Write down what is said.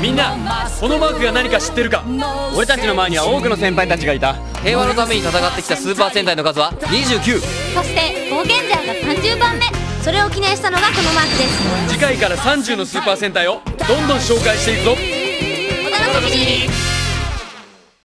みんなこのマークが何か知ってるか。俺たちの前には多くの先輩たちがいた。平和のために戦ってきたスーパー戦隊の数は29そして冒険者が30番目。それを記念したのがこのマークです。次回から30のスーパー戦隊をどんどん紹介していくぞ。お楽しみに。